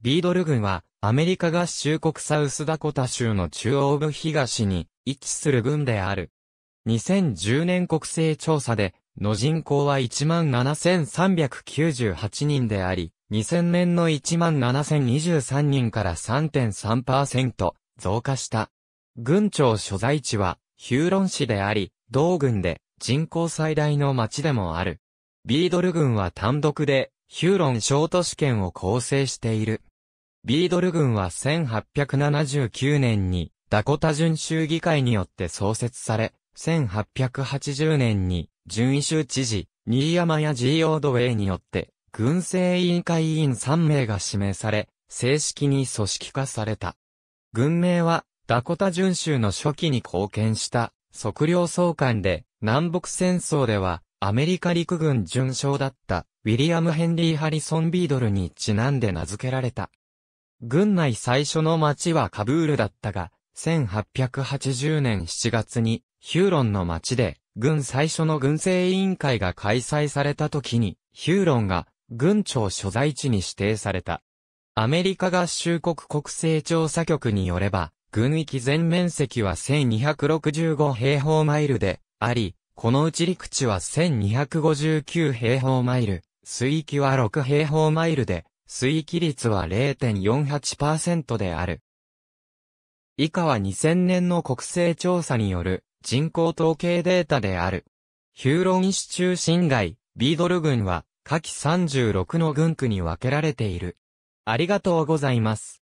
ビードル郡は、アメリカ合衆国サウスダコタ州の中央部東に位置する郡である。2010年国勢調査で、の人口は17,398人であり、2000年の17,023人から3.3%増加した。郡庁所在地はヒューロン市であり、同郡で人口最大の町でもある。ビードル郡は単独でヒューロン小都市圏を構成している。ビードル郡は1879年にダコタ準州議会によって創設され、1880年に準位州知事、新山やジーオードウェイによって軍政委員会委員3名が指名され、正式に組織化された。軍名はダコタ準州の初期に貢献した測量総監で南北戦争ではアメリカ陸軍準将だったウィリアム・ヘンリー・ハリソン・ビードルにちなんで名付けられた。軍内最初の町はカブールだったが、1880年7月にヒューロンの町で軍最初の軍政委員会が開催された時にヒューロンが軍庁所在地に指定された。アメリカ合衆国国勢調査局によれば、軍域全面積は1265平方マイルであり、このうち陸地は1259平方マイル、水域は6平方マイルで、水域率は0.48%である。以下は2000年の国勢調査による人口統計データである。ヒューロン市中心街、ビードル郡は、下記36の郡区に分けられている。ありがとうございます。